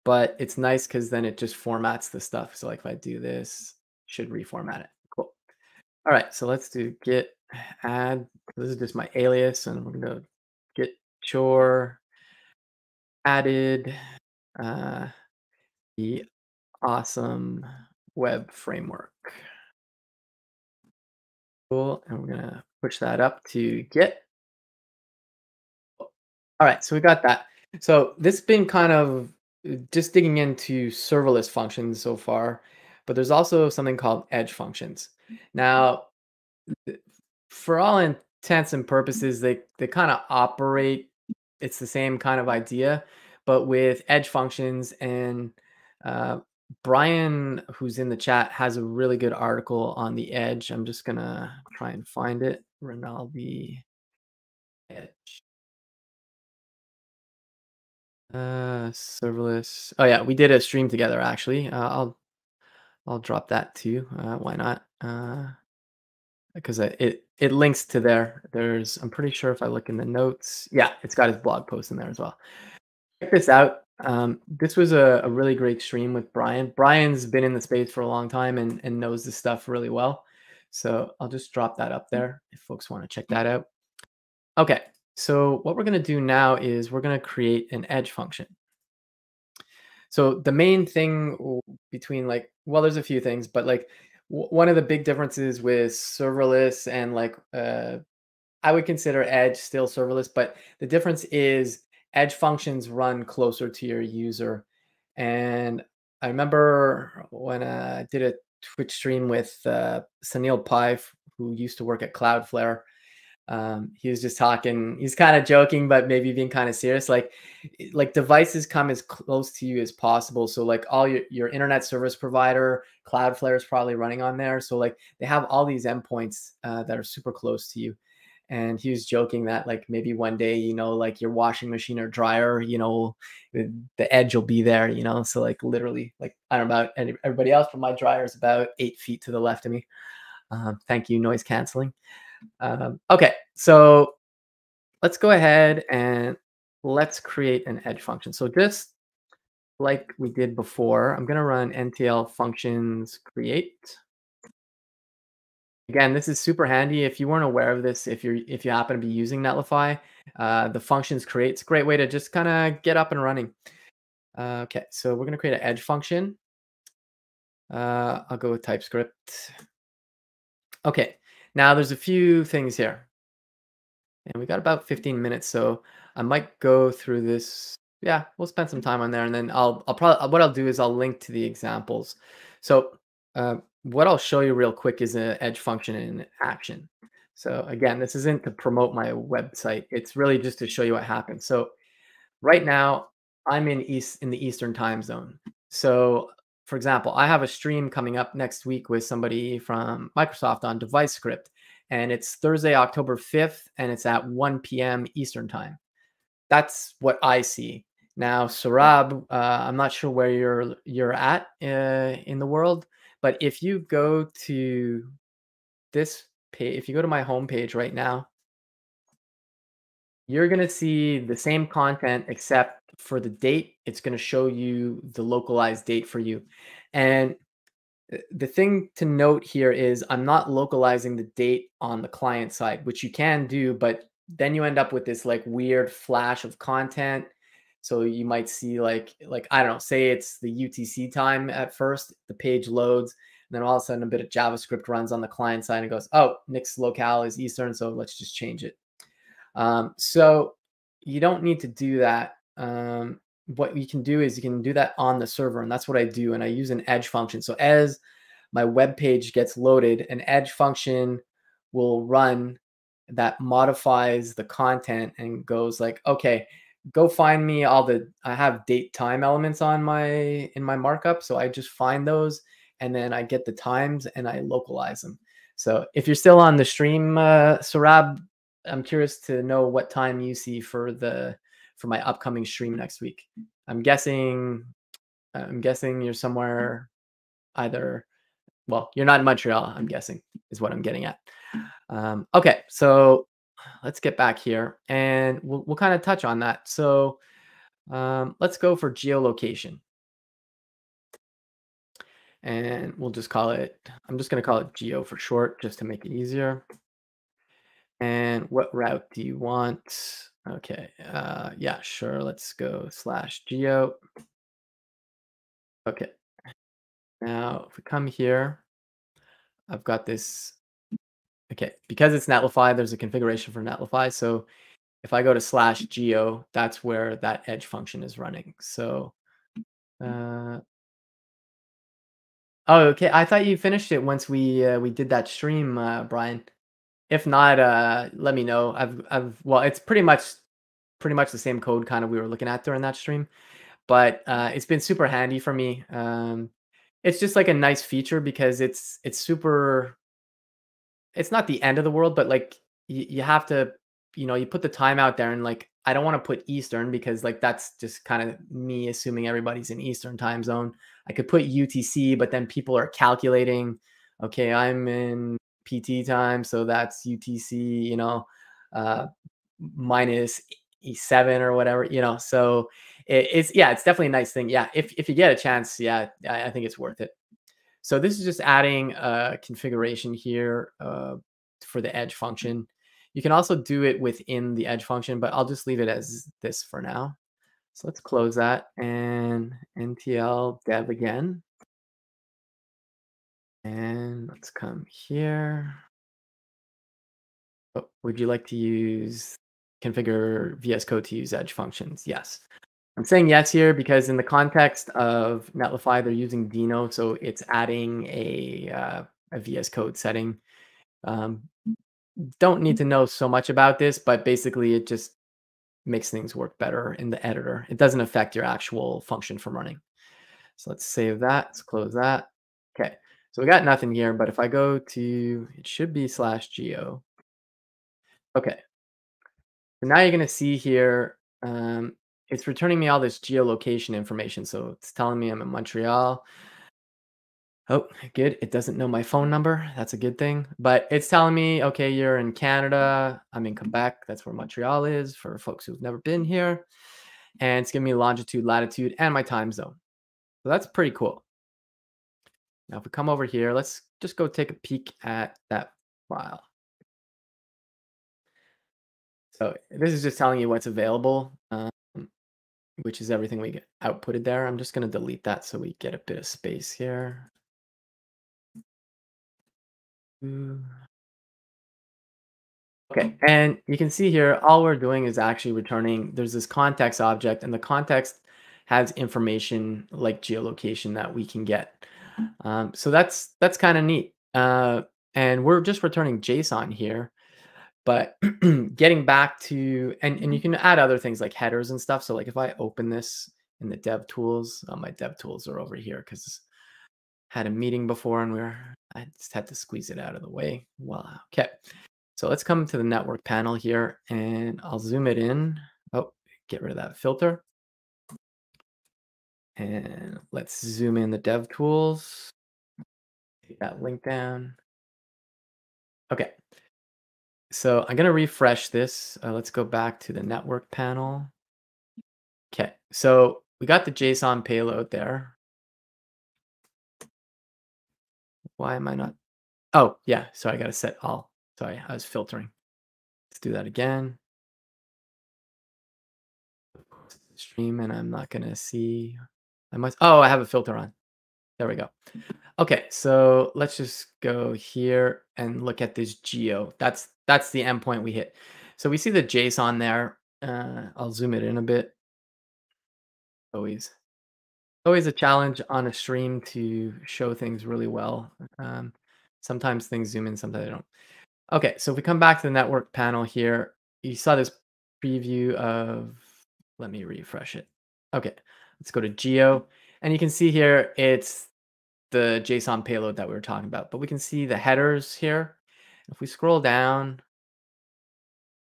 But it's nice because then it just formats the stuff. So like if I do this, should reformat it. Cool. All right, so let's do git add. This is just my alias, and we're gonna git chore added uh, the awesome web framework. Cool, and we're gonna push that up to git. All right, so we got that. So this has been kind of just digging into serverless functions so far, but there's also something called edge functions. Now, for all intents and purposes, they they kind of operate. It's the same kind of idea, but with edge functions. And uh, Brian, who's in the chat, has a really good article on the edge. I'm just gonna try and find it. Rinaldi Uh, serverless. Oh yeah, we did a stream together actually. Uh, I'll I'll drop that too. Uh, why not? Uh, because it it links to there. There's I'm pretty sure if I look in the notes, yeah, it's got his blog post in there as well. Check this out. Um, this was a, a really great stream with Brian. Brian's been in the space for a long time and, and knows this stuff really well. So I'll just drop that up there if folks want to check that out. Okay, so what we're going to do now is we're going to create an edge function. So the main thing between like, well, there's a few things, but like one of the big differences with serverless and like uh, I would consider Edge still serverless, but the difference is Edge functions run closer to your user. And I remember when I did a Twitch stream with uh, Sunil Pai, who used to work at Cloudflare, um, he was just talking he's kind of joking but maybe being kind of serious like like devices come as close to you as possible. So like all your, your internet service provider cloudflare is probably running on there. So like they have all these endpoints uh, that are super close to you. And he was joking that like maybe one day you know like your washing machine or dryer you know the edge will be there you know? So like literally like i don't know about everybody else but my dryer is about eight feet to the left of me. Um, thank you, noise canceling. Um, okay, so let's go ahead and let's create an edge function. So just like we did before, I'm going to run NTL functions create. Again, this is super handy. If you weren't aware of this, if you're if you happen to be using Netlify, uh, the functions create. It's a great way to just kind of get up and running. Uh, okay, so we're going to create an edge function. Uh, I'll go with TypeScript. Okay, now there's a few things here. And we got about 15 minutes, so I might go through this. Yeah, we'll spend some time on there, and then I'll I'll probably what I'll do is I'll link to the examples. So uh, what I'll show you real quick is an edge function in action. So again, this isn't to promote my website. It's really just to show you what happens. So right now I'm in east in the Eastern time zone. So for example, I have a stream coming up next week with somebody from Microsoft on DeviceScript, and it's Thursday, October 5th, and it's at 1 p.m. Eastern time. That's what I see. Now, Saurabh, uh, I'm not sure where you're you're at uh, in the world, but if you go to this page, if you go to my homepage right now, you're going to see the same content except for the date. It's going to show you the localized date for you. And uh, the thing to note here is I'm not localizing the date on the client side, which you can do, but then you end up with this like weird flash of content. So you might see like like I don't know, say it's the UTC time at first, the page loads, and then all of a sudden a bit of JavaScript runs on the client side and goes, oh, Nick's locale is Eastern, so let's just change it. Um, so you don't need to do that. Um, what you can do is you can do that on the server, and that's what I do. And I use an edge function. So as my web page gets loaded, an edge function will run that modifies the content and goes like, okay, go find me all the I have date time elements on my in my markup. So I just find those and then I get the times and I localize them. So if you're still on the stream, uh, Saurabh, I'm curious to know what time you see for the for my upcoming stream next week. I'm guessing I'm guessing you're somewhere either well, you're not in Montreal, I'm guessing, is what I'm getting at. Um, okay, so let's get back here and we'll, we'll kind of touch on that. So um, let's go for geolocation. And we'll just call it, I'm just going to call it geo for short, just to make it easier. And what route do you want? Okay, uh, yeah, sure. Let's go slash geo. Okay. Now, if we come here, I've got this. Okay, because it's Netlify, there's a configuration for Netlify. So if I go to slash geo, that's where that edge function is running. So, uh, oh, okay. I thought you finished it once we uh, we did that stream, uh, Brian. If not, uh, let me know. I've, I've, well, it's pretty much, pretty much the same code kind of we were looking at during that stream, but uh, it's been super handy for me. Um, it's just like a nice feature because it's, it's super. It's not the end of the world, but like you, you have to, you know, you put the time out there and like I don't want to put Eastern because like that's just kind of me assuming everybody's in Eastern time zone. I could put UTC, but then people are calculating. Okay, I'm in PT time. So that's UTC, you know, uh, minus E7 or whatever, you know. So it, it's, yeah, it's definitely a nice thing. Yeah. If, if you get a chance, yeah, I, I think it's worth it. So this is just adding a configuration here uh, for the edge function. You can also do it within the edge function, but I'll just leave it as this for now. So let's close that and NTL dev again. And let's come here. Oh, would you like to use configure VS Code to use edge functions? Yes. I'm saying yes here because in the context of Netlify, they're using Deno, so it's adding a, uh, a VS Code setting. Um, don't need to know so much about this, but basically it just makes things work better in the editor. It doesn't affect your actual function from running. So let's save that. Let's close that. Okay. So we got nothing here, but if I go to, it should be slash geo. Okay. So now you're going to see here, um, it's returning me all this geolocation information. So it's telling me I'm in Montreal. Oh, good. It doesn't know my phone number. That's a good thing. But it's telling me, okay, you're in Canada. I'm in Quebec. That's where Montreal is for folks who've never been here. And it's giving me longitude, latitude, and my time zone. So that's pretty cool. Now, if we come over here, let's just go take a peek at that file. So this is just telling you what's available, um, which is everything we get outputted there. I'm just going to delete that so we get a bit of space here. Okay, and you can see here, all we're doing is actually returning, there's this context object, and the context has information like geolocation that we can get. Um, so that's that's kind of neat. Uh, and we're just returning JSON here. But getting back to, and, and you can add other things like headers and stuff. So like if I open this in the dev tools, oh, my dev tools are over here because had a meeting before and we are I just had to squeeze it out of the way. Wow. Okay. So let's come to the network panel here and I'll zoom it in. Oh, get rid of that filter. And let's zoom in the dev tools. Take that link down. Okay. So I'm going to refresh this. Uh, let's go back to the network panel. Okay. So we got the JSON payload there. Why am I not? Oh, yeah. So I got to set all. Sorry, I was filtering. Let's do that again. Stream, and I'm not going to see. I must. Oh, I have a filter on. There we go. Okay, so let's just go here and look at this geo. That's that's the endpoint we hit. So we see the JSON there. Uh, I'll zoom it in a bit. Always always a challenge on a stream to show things really well. Um, sometimes things zoom in, sometimes they don't. Okay, so if we come back to the network panel here, you saw this preview of, let me refresh it. Okay, let's go to Geo. And you can see here, it's the JSON payload that we were talking about. But we can see the headers here. If we scroll down,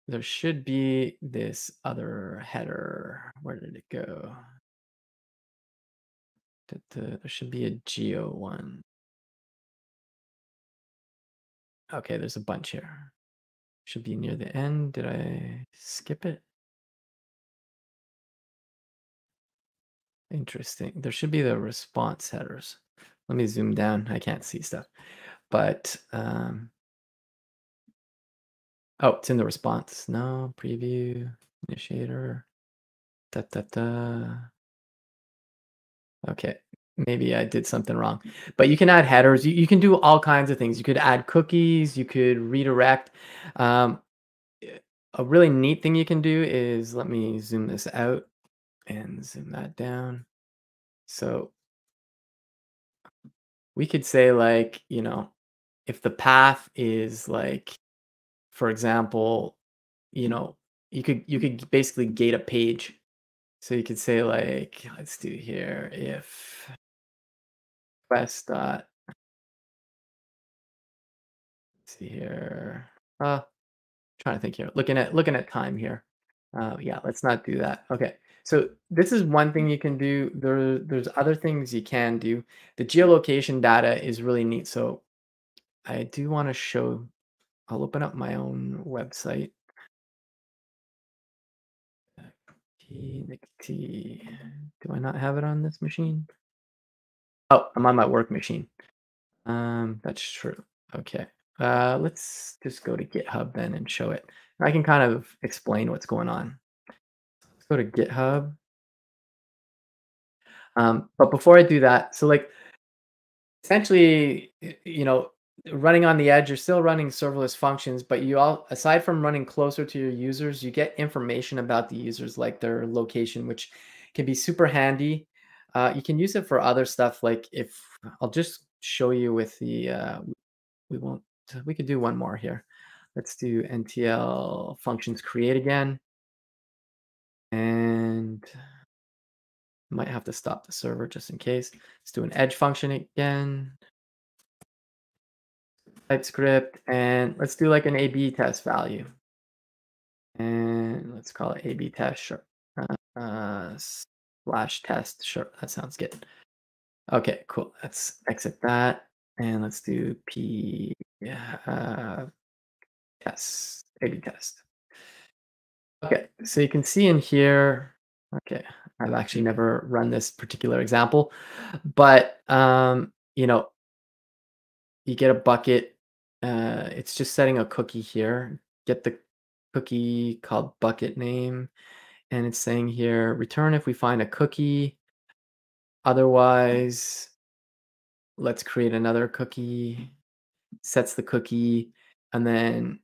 there should be this other header. Where did it go? There should be a geo one. Okay, there's a bunch here. Should be near the end. Did I skip it? Interesting. There should be the response headers. Let me zoom down. I can't see stuff. But, um, oh, it's in the response. No, preview, initiator, da, da, da. Okay, maybe I did something wrong. But you can add headers. You, you can do all kinds of things. You could add cookies. You could redirect. Um, a really neat thing you can do is, let me zoom this out and zoom that down. So we could say like, you know, if the path is like, for example, you know, you could you could basically gate a page so you could say like, let's do here if quest dot. See here. Uh, trying to think here. Looking at looking at time here. Uh, yeah, let's not do that. Okay. So this is one thing you can do. There, there's other things you can do. The geolocation data is really neat. So I do want to show. I'll open up my own website. Do I not have it on this machine? Oh, I'm on my work machine. Um, that's true. Okay. Uh, let's just go to GitHub then and show it. I can kind of explain what's going on. Go to GitHub. Um, but before I do that, so like essentially, you know, running on the edge, you're still running serverless functions, but you all, aside from running closer to your users, you get information about the users, like their location, which can be super handy. Uh, you can use it for other stuff. Like if I'll just show you with the, uh, we won't, we could do one more here. Let's do NTL functions create again. And might have to stop the server just in case. Let's do an edge function again TypeScript, and let's do like an A/B test value. And let's call it A/B test. Sure. Uh, slash test. Sure, that sounds good. Okay, cool. Let's exit that and let's do P uh, test, A/B test. Okay, so you can see in here, okay, I've actually never run this particular example, but um, you know, you get a bucket. Uh, it's just setting a cookie here. Get the cookie called bucket name, and it's saying here, return if we find a cookie. Otherwise, let's create another cookie. Sets the cookie, and then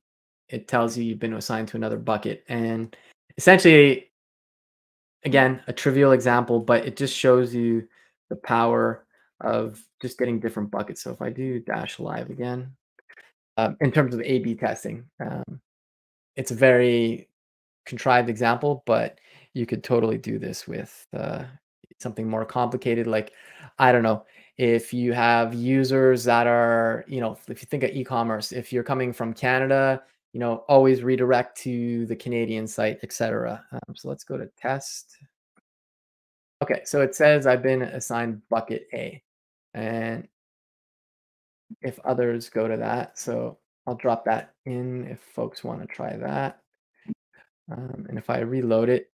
it tells you you've been assigned to another bucket. And essentially, again, a trivial example, but it just shows you the power of just getting different buckets. So if I do dash live again, um, in terms of A/B testing, um, it's a very contrived example, but you could totally do this with uh, something more complicated. Like, I don't know, if you have users that are, you know, if you think of e-commerce, if you're coming from Canada, you know, always redirect to the Canadian site, etc. Um, so let's go to test. Okay, so it says I've been assigned bucket A. And if others go to that, so I'll drop that in if folks want to try that. Um, and if I reload it,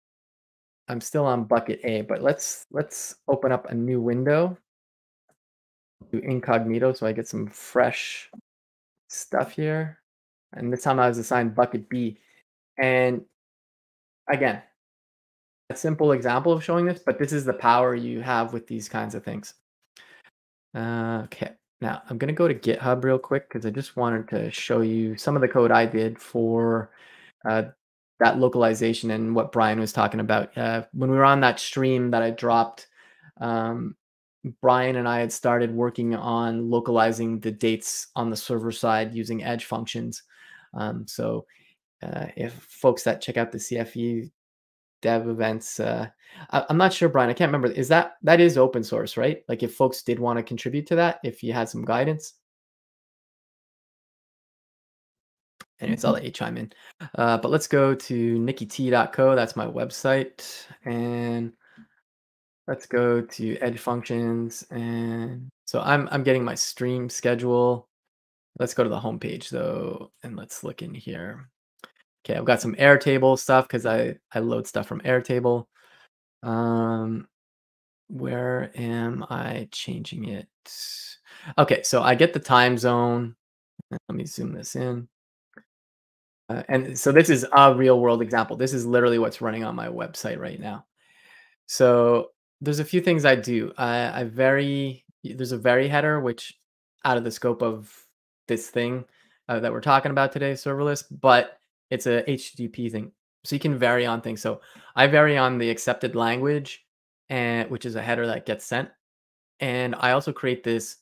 I'm still on bucket A, but let's let's open up a new window. Do incognito so I get some fresh stuff here. And this time I was assigned bucket B. And again, a simple example of showing this, but this is the power you have with these kinds of things. Uh, okay, now I'm going to go to GitHub real quick because I just wanted to show you some of the code I did for uh, that localization and what Brian was talking about. Uh, when we were on that stream that I dropped, um, Brian and I had started working on localizing the dates on the server side using edge functions. Um, so uh, if folks that check out the CFE dev events, uh, I, am not sure, Brian, I can't remember. Is that, that is open source, right? Like if folks did want to contribute to that, if you had some guidance. And it's all let you chime in. Uh, but let's go to nickyt.co. That's my website. And let's go to edge functions. And so I'm, I'm getting my stream schedule. Let's go to the homepage though, and let's look in here. Okay, I've got some Airtable stuff because I, I load stuff from Airtable. Um, where am I changing it? Okay, so I get the time zone. Let me zoom this in. Uh, and so this is a real world example. This is literally what's running on my website right now. So there's a few things I do. I, I vary, there's a vary header, which out of the scope of this thing uh, that we're talking about today, serverless, but it's a HTTP thing. So you can vary on things. So I vary on the accepted language, and which is a header that gets sent. And I also create this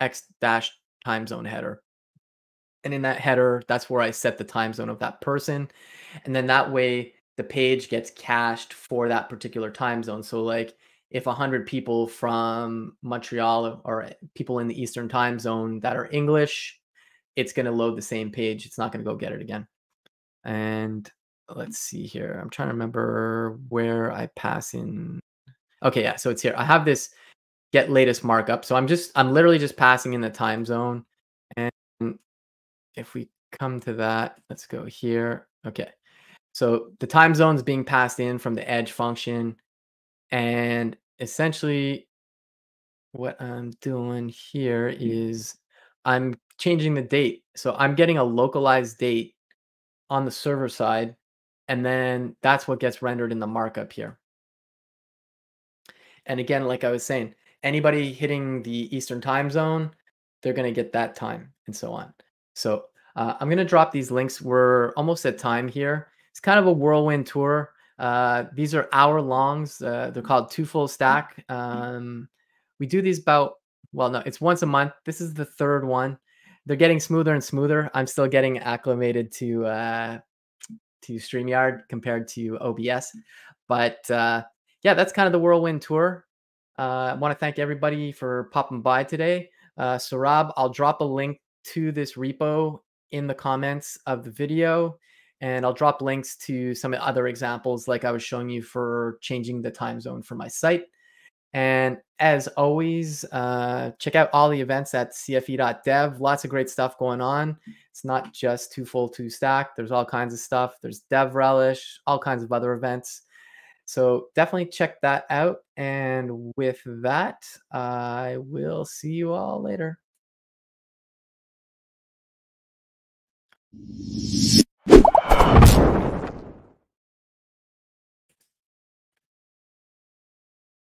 X dash time zone header. And in that header, that's where I set the time zone of that person. And then that way the page gets cached for that particular time zone. So like if 100 people from Montreal or people in the Eastern time zone that are English, it's going to load the same page. It's not going to go get it again. And let's see here. I'm trying to remember where I pass in. Okay, yeah, so it's here. I have this get latest markup. So I'm just, I'm literally just passing in the time zone. And if we come to that, let's go here. Okay. So the time zone is being passed in from the edge function. And essentially, what I'm doing here is I'm changing the date. So I'm getting a localized date on the server side, and then that's what gets rendered in the markup here. And again, like I was saying, anybody hitting the Eastern time zone, they're going to get that time and so on. So uh, I'm going to drop these links. We're almost at time here. It's kind of a whirlwind tour. Uh, these are hour longs. Uh, they're called two full stack. Um, we do these about, well, no, it's once a month. This is the third one. They're getting smoother and smoother. I'm still getting acclimated to uh, to StreamYard compared to OBS. But uh, yeah, that's kind of the whirlwind tour. Uh, I want to thank everybody for popping by today. Uh, so Rob, I'll drop a link to this repo in the comments of the video. And I'll drop links to some other examples like I was showing you for changing the time zone for my site. And as always, uh, check out all the events at cfe.dev. Lots of great stuff going on. It's not just two full, two stack. There's all kinds of stuff. There's Dev Relish, all kinds of other events. So definitely check that out. And with that, I will see you all later.